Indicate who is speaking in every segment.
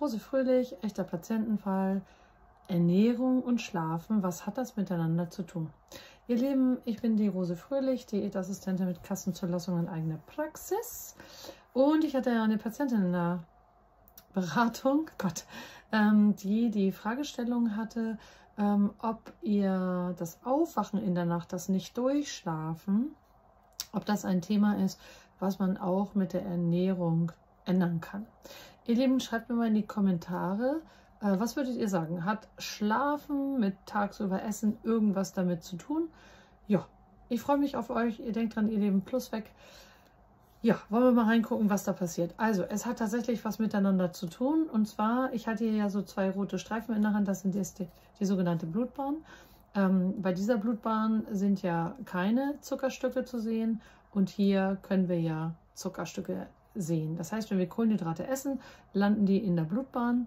Speaker 1: Rose Fröhlich, echter Patientenfall, Ernährung und Schlafen, was hat das miteinander zu tun? Ihr Lieben, ich bin die Rose Fröhlich, Diätassistentin mit Kassenzulassung in eigener Praxis. Und ich hatte eine Patientin in der Beratung, Gott, ähm, die die Fragestellung hatte, ähm, ob ihr das Aufwachen in der Nacht, das Nicht-Durchschlafen, ob das ein Thema ist, was man auch mit der Ernährung ändern kann. Ihr Lieben, schreibt mir mal in die Kommentare, äh, was würdet ihr sagen? Hat Schlafen mit tagsüber Essen irgendwas damit zu tun? Ja, ich freue mich auf euch. Ihr denkt dran, ihr Leben plus weg. Ja, wollen wir mal reingucken, was da passiert. Also, es hat tatsächlich was miteinander zu tun. Und zwar, ich hatte hier ja so zwei rote Streifen in der Hand. Das sind die, die sogenannte Blutbahn. Ähm, bei dieser Blutbahn sind ja keine Zuckerstücke zu sehen. Und hier können wir ja Zuckerstücke sehen. Das heißt, wenn wir Kohlenhydrate essen, landen die in der Blutbahn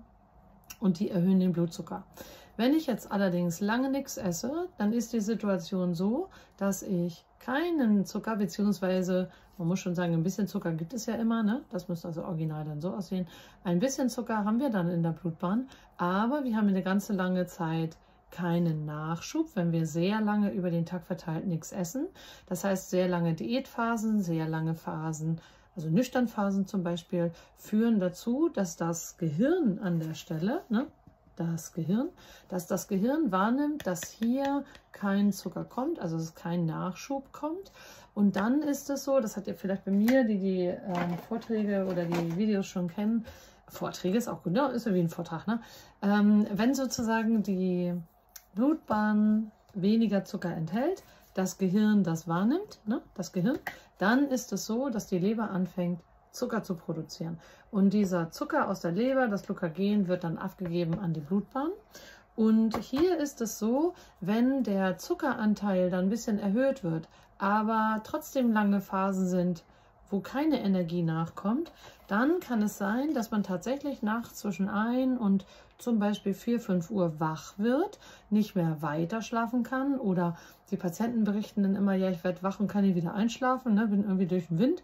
Speaker 1: und die erhöhen den Blutzucker. Wenn ich jetzt allerdings lange nichts esse, dann ist die Situation so, dass ich keinen Zucker, beziehungsweise, man muss schon sagen, ein bisschen Zucker gibt es ja immer, ne? das müsste also original dann so aussehen. Ein bisschen Zucker haben wir dann in der Blutbahn, aber wir haben eine ganze lange Zeit keinen Nachschub, wenn wir sehr lange über den Tag verteilt nichts essen. Das heißt, sehr lange Diätphasen, sehr lange Phasen also Nüchternphasen zum Beispiel, führen dazu, dass das Gehirn an der Stelle, ne, das Gehirn, dass das Gehirn wahrnimmt, dass hier kein Zucker kommt, also dass kein Nachschub kommt. Und dann ist es so, das hat ihr vielleicht bei mir, die die ähm, Vorträge oder die Videos schon kennen, Vorträge ist auch gut, ne? ist ja wie ein Vortrag, ne? Ähm, wenn sozusagen die Blutbahn weniger Zucker enthält, das Gehirn das wahrnimmt, ne, das Gehirn, dann ist es so, dass die Leber anfängt, Zucker zu produzieren. Und dieser Zucker aus der Leber, das Glykagen, wird dann abgegeben an die Blutbahn. Und hier ist es so, wenn der Zuckeranteil dann ein bisschen erhöht wird, aber trotzdem lange Phasen sind, wo keine Energie nachkommt, dann kann es sein, dass man tatsächlich nachts zwischen 1 und zum Beispiel 4, 5 Uhr wach wird, nicht mehr weiter schlafen kann oder die Patienten berichten dann immer, ja, ich werde wach und kann nie wieder einschlafen, ne, bin irgendwie durch den Wind.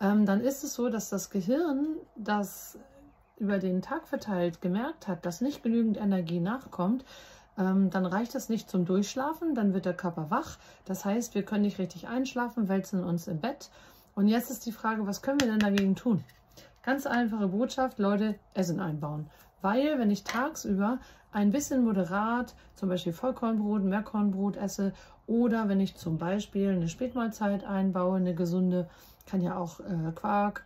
Speaker 1: Ähm, dann ist es so, dass das Gehirn, das über den Tag verteilt gemerkt hat, dass nicht genügend Energie nachkommt, ähm, dann reicht das nicht zum Durchschlafen, dann wird der Körper wach. Das heißt, wir können nicht richtig einschlafen, wälzen uns im Bett. Und jetzt ist die Frage, was können wir denn dagegen tun? Ganz einfache Botschaft, Leute, Essen einbauen. Weil, wenn ich tagsüber ein bisschen moderat, zum Beispiel Vollkornbrot, Mehrkornbrot esse oder wenn ich zum Beispiel eine Spätmahlzeit einbaue, eine gesunde, kann ja auch äh, Quark,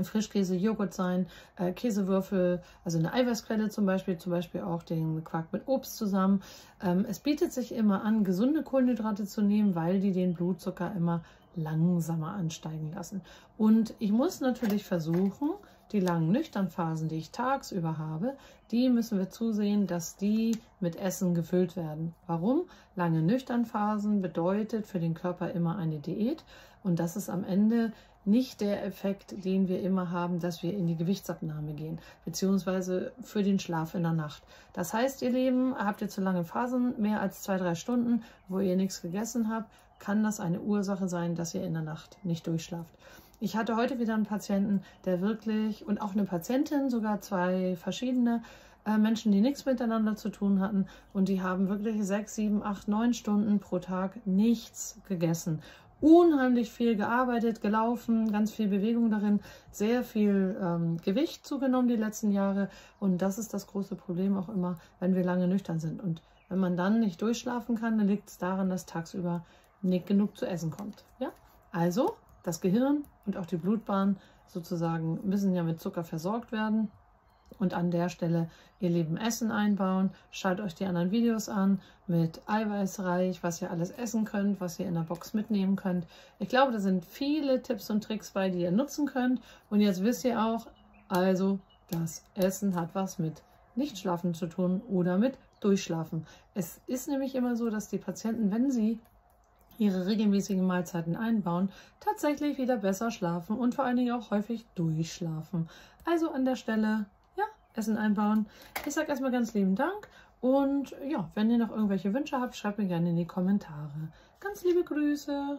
Speaker 1: Frischkäse, Joghurt sein, äh, Käsewürfel, also eine Eiweißquelle zum Beispiel, zum Beispiel auch den Quark mit Obst zusammen. Ähm, es bietet sich immer an, gesunde Kohlenhydrate zu nehmen, weil die den Blutzucker immer langsamer ansteigen lassen. Und ich muss natürlich versuchen, die langen Nüchternphasen, die ich tagsüber habe, die müssen wir zusehen, dass die mit Essen gefüllt werden. Warum? Lange Nüchternphasen bedeutet für den Körper immer eine Diät und das ist am Ende nicht der Effekt, den wir immer haben, dass wir in die Gewichtsabnahme gehen, beziehungsweise für den Schlaf in der Nacht. Das heißt, ihr Lieben, habt ihr zu lange Phasen, mehr als zwei, drei Stunden, wo ihr nichts gegessen habt, kann das eine Ursache sein, dass ihr in der Nacht nicht durchschlaft. Ich hatte heute wieder einen Patienten, der wirklich, und auch eine Patientin, sogar zwei verschiedene äh, Menschen, die nichts miteinander zu tun hatten, und die haben wirklich sechs, sieben, acht, neun Stunden pro Tag nichts gegessen. Unheimlich viel gearbeitet, gelaufen, ganz viel Bewegung darin, sehr viel ähm, Gewicht zugenommen die letzten Jahre. Und das ist das große Problem auch immer, wenn wir lange nüchtern sind. Und wenn man dann nicht durchschlafen kann, dann liegt es daran, dass tagsüber nicht genug zu essen kommt. Ja? Also das Gehirn und auch die Blutbahn sozusagen müssen ja mit Zucker versorgt werden. Und an der Stelle ihr Leben Essen einbauen. Schaut euch die anderen Videos an mit Eiweißreich, was ihr alles essen könnt, was ihr in der Box mitnehmen könnt. Ich glaube, da sind viele Tipps und Tricks bei, die ihr nutzen könnt. Und jetzt wisst ihr auch, also das Essen hat was mit Nichtschlafen zu tun oder mit Durchschlafen. Es ist nämlich immer so, dass die Patienten, wenn sie ihre regelmäßigen Mahlzeiten einbauen, tatsächlich wieder besser schlafen und vor allen Dingen auch häufig durchschlafen. Also an der Stelle, ja, Essen einbauen. Ich sage erstmal ganz lieben Dank und ja, wenn ihr noch irgendwelche Wünsche habt, schreibt mir gerne in die Kommentare. Ganz liebe Grüße!